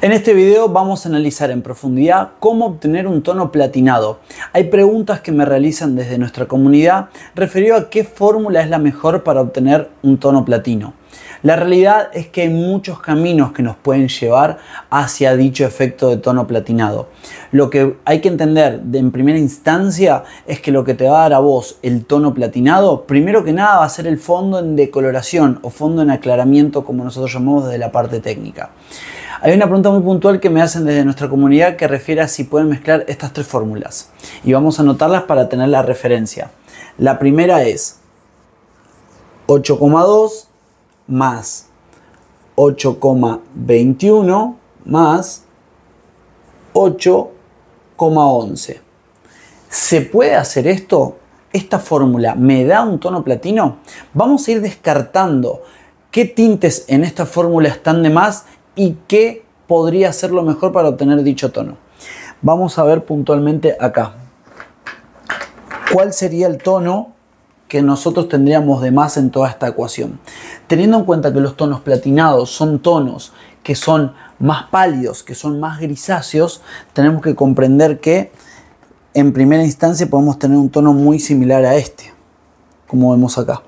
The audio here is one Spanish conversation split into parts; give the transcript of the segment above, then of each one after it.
En este video vamos a analizar en profundidad cómo obtener un tono platinado. Hay preguntas que me realizan desde nuestra comunidad referido a qué fórmula es la mejor para obtener un tono platino. La realidad es que hay muchos caminos que nos pueden llevar hacia dicho efecto de tono platinado. Lo que hay que entender de en primera instancia es que lo que te va a dar a vos el tono platinado, primero que nada va a ser el fondo en decoloración o fondo en aclaramiento como nosotros llamamos desde la parte técnica. Hay una pregunta muy puntual que me hacen desde nuestra comunidad que refiere a si pueden mezclar estas tres fórmulas. Y vamos a anotarlas para tener la referencia. La primera es 8,2 más 8,21 más 8,11. ¿Se puede hacer esto? ¿Esta fórmula me da un tono platino? Vamos a ir descartando qué tintes en esta fórmula están de más y qué podría ser lo mejor para obtener dicho tono. Vamos a ver puntualmente acá. ¿Cuál sería el tono que nosotros tendríamos de más en toda esta ecuación? Teniendo en cuenta que los tonos platinados son tonos que son más pálidos, que son más grisáceos, tenemos que comprender que en primera instancia podemos tener un tono muy similar a este, como vemos acá.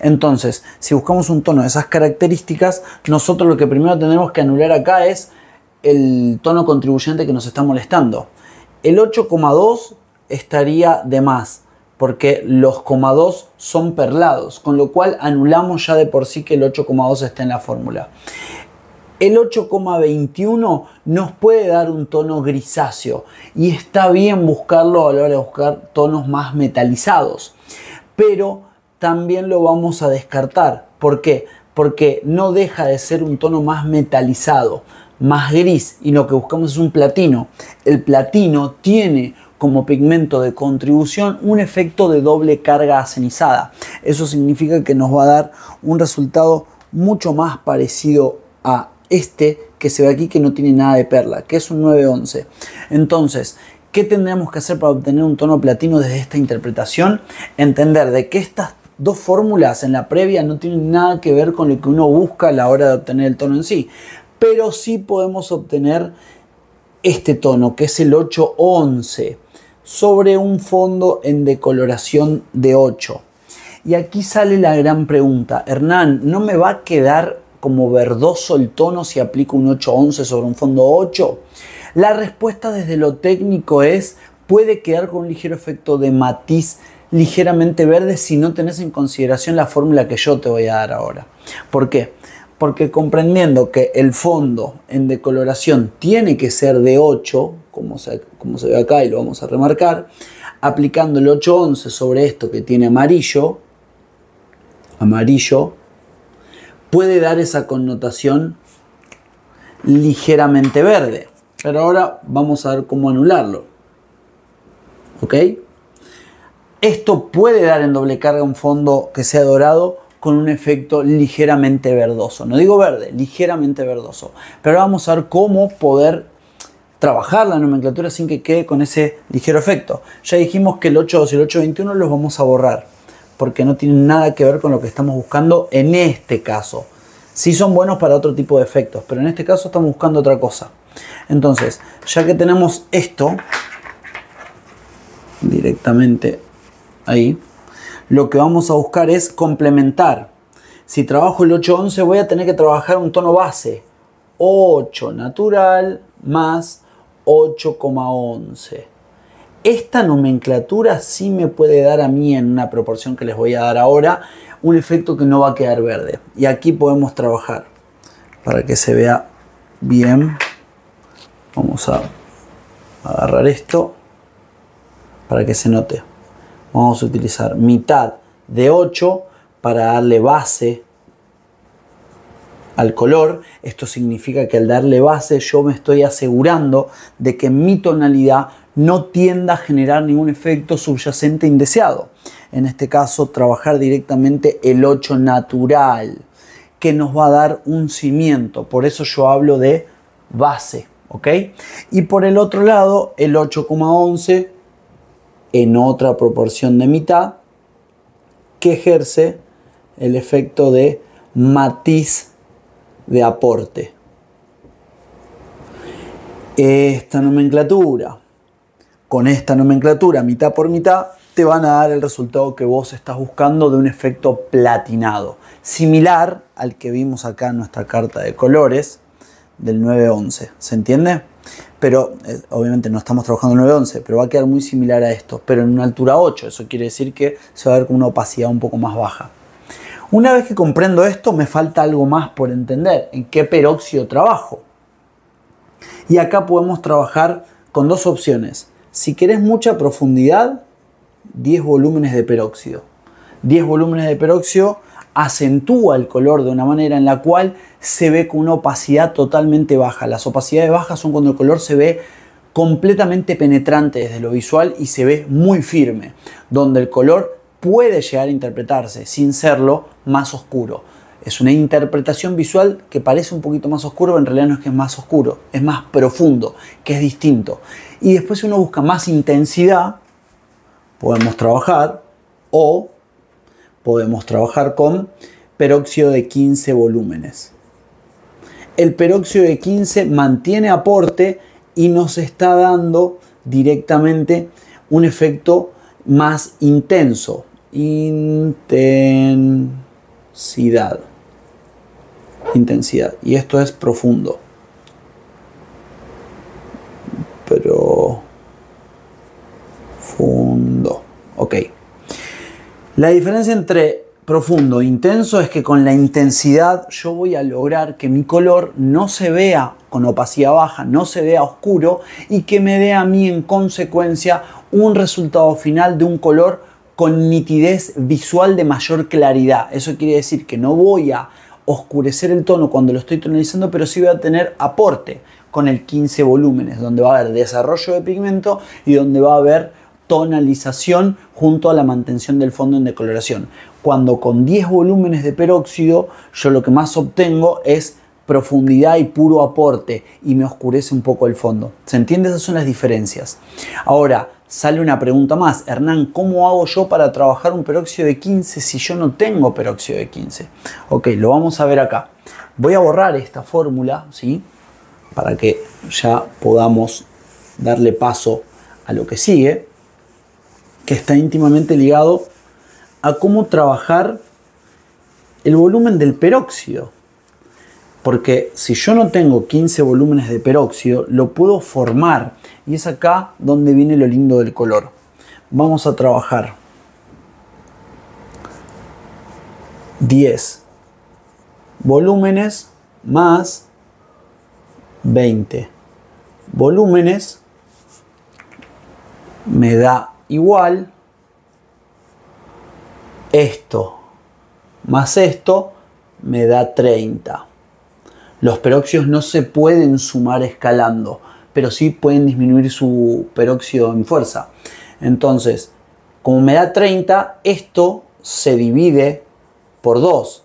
Entonces, si buscamos un tono de esas características, nosotros lo que primero tenemos que anular acá es el tono contribuyente que nos está molestando. El 8,2 estaría de más porque los 2 son perlados, con lo cual anulamos ya de por sí que el 8,2 esté en la fórmula. El 8,21 nos puede dar un tono grisáceo y está bien buscarlo a la hora de buscar tonos más metalizados, pero también lo vamos a descartar. ¿Por qué? Porque no deja de ser un tono más metalizado, más gris y lo que buscamos es un platino. El platino tiene como pigmento de contribución un efecto de doble carga acenizada. Eso significa que nos va a dar un resultado mucho más parecido a este que se ve aquí que no tiene nada de perla, que es un 911. Entonces, ¿qué tendríamos que hacer para obtener un tono platino desde esta interpretación? Entender de que estas dos fórmulas en la previa no tienen nada que ver con lo que uno busca a la hora de obtener el tono en sí, pero sí podemos obtener este tono que es el 811 sobre un fondo en decoloración de 8. Y aquí sale la gran pregunta, Hernán, ¿no me va a quedar como verdoso el tono si aplico un 811 sobre un fondo 8? La respuesta desde lo técnico es, puede quedar con un ligero efecto de matiz ligeramente verde si no tenés en consideración la fórmula que yo te voy a dar ahora. ¿Por qué? Porque comprendiendo que el fondo en decoloración tiene que ser de 8, como se, como se ve acá y lo vamos a remarcar, aplicando el 811 sobre esto que tiene amarillo, amarillo, puede dar esa connotación ligeramente verde. Pero ahora vamos a ver cómo anularlo. ¿Ok? Esto puede dar en doble carga un fondo que sea dorado con un efecto ligeramente verdoso. No digo verde, ligeramente verdoso. Pero vamos a ver cómo poder trabajar la nomenclatura sin que quede con ese ligero efecto. Ya dijimos que el 8.2 y el 8.21 los vamos a borrar porque no tienen nada que ver con lo que estamos buscando en este caso. Sí son buenos para otro tipo de efectos, pero en este caso estamos buscando otra cosa. Entonces, ya que tenemos esto directamente ahí, lo que vamos a buscar es complementar. Si trabajo el 811 voy a tener que trabajar un tono base. 8 natural más 8,11. Esta nomenclatura sí me puede dar a mí en una proporción que les voy a dar ahora un efecto que no va a quedar verde. Y aquí podemos trabajar para que se vea bien. Vamos a agarrar esto para que se note vamos a utilizar mitad de 8 para darle base al color. Esto significa que al darle base yo me estoy asegurando de que mi tonalidad no tienda a generar ningún efecto subyacente indeseado. En este caso, trabajar directamente el 8 natural, que nos va a dar un cimiento. Por eso yo hablo de base. ¿ok? Y por el otro lado, el 8,11 en otra proporción de mitad que ejerce el efecto de matiz de aporte. esta nomenclatura con esta nomenclatura mitad por mitad te van a dar el resultado que vos estás buscando de un efecto platinado, similar al que vimos acá en nuestra carta de colores del 911. ¿Se entiende? Pero eh, obviamente no estamos trabajando en 911, pero va a quedar muy similar a esto, pero en una altura 8. Eso quiere decir que se va a ver con una opacidad un poco más baja. Una vez que comprendo esto, me falta algo más por entender. ¿En qué peróxido trabajo? Y acá podemos trabajar con dos opciones. Si querés mucha profundidad, 10 volúmenes de peróxido. 10 volúmenes de peróxido acentúa el color de una manera en la cual se ve con una opacidad totalmente baja. Las opacidades bajas son cuando el color se ve completamente penetrante desde lo visual y se ve muy firme, donde el color puede llegar a interpretarse sin serlo más oscuro. Es una interpretación visual que parece un poquito más oscuro, pero en realidad no es que es más oscuro, es más profundo, que es distinto. Y después si uno busca más intensidad, podemos trabajar o podemos trabajar con peróxido de 15 volúmenes. El peróxido de 15 mantiene aporte y nos está dando directamente un efecto más intenso. Intensidad. Intensidad. Y esto es profundo. Pero profundo. Ok. La diferencia entre profundo e intenso es que con la intensidad yo voy a lograr que mi color no se vea con opacidad baja, no se vea oscuro y que me dé a mí en consecuencia un resultado final de un color con nitidez visual de mayor claridad. Eso quiere decir que no voy a oscurecer el tono cuando lo estoy tonalizando, pero sí voy a tener aporte con el 15 volúmenes, donde va a haber desarrollo de pigmento y donde va a haber tonalización junto a la mantención del fondo en decoloración. Cuando con 10 volúmenes de peróxido yo lo que más obtengo es profundidad y puro aporte y me oscurece un poco el fondo. ¿Se entiende? Esas son las diferencias. Ahora, sale una pregunta más. Hernán, ¿cómo hago yo para trabajar un peróxido de 15 si yo no tengo peróxido de 15? Ok, lo vamos a ver acá. Voy a borrar esta fórmula, ¿sí? Para que ya podamos darle paso a lo que sigue que está íntimamente ligado a cómo trabajar el volumen del peróxido. Porque si yo no tengo 15 volúmenes de peróxido, lo puedo formar. Y es acá donde viene lo lindo del color. Vamos a trabajar 10 volúmenes más 20 volúmenes me da igual esto más esto me da 30. Los peróxidos no se pueden sumar escalando, pero sí pueden disminuir su peróxido en fuerza. Entonces, como me da 30, esto se divide por 2,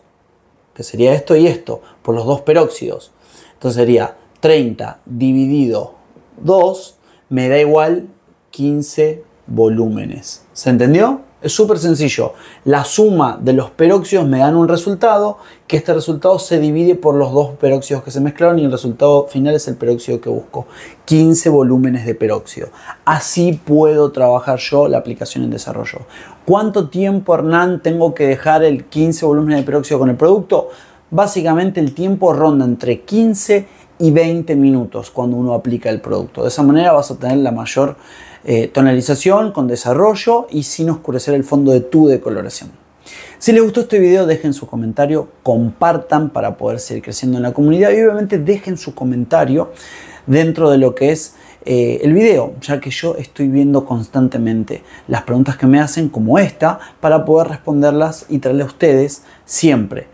que sería esto y esto, por los dos peróxidos. Entonces sería 30 dividido 2 me da igual 15 volúmenes. ¿Se entendió? Es súper sencillo. La suma de los peróxidos me dan un resultado, que este resultado se divide por los dos peróxidos que se mezclaron y el resultado final es el peróxido que busco. 15 volúmenes de peróxido. Así puedo trabajar yo la aplicación en desarrollo. ¿Cuánto tiempo, Hernán, tengo que dejar el 15 volúmenes de peróxido con el producto? Básicamente el tiempo ronda entre 15 y 20 minutos cuando uno aplica el producto. De esa manera vas a tener la mayor eh, tonalización con desarrollo y sin oscurecer el fondo de tu decoloración. Si les gustó este video, dejen su comentario, compartan para poder seguir creciendo en la comunidad y obviamente dejen su comentario dentro de lo que es eh, el video, ya que yo estoy viendo constantemente las preguntas que me hacen como esta para poder responderlas y traerle a ustedes siempre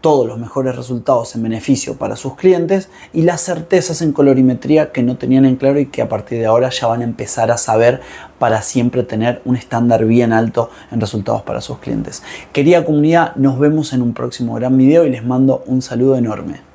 todos los mejores resultados en beneficio para sus clientes y las certezas en colorimetría que no tenían en claro y que a partir de ahora ya van a empezar a saber para siempre tener un estándar bien alto en resultados para sus clientes. Querida comunidad, nos vemos en un próximo gran video y les mando un saludo enorme.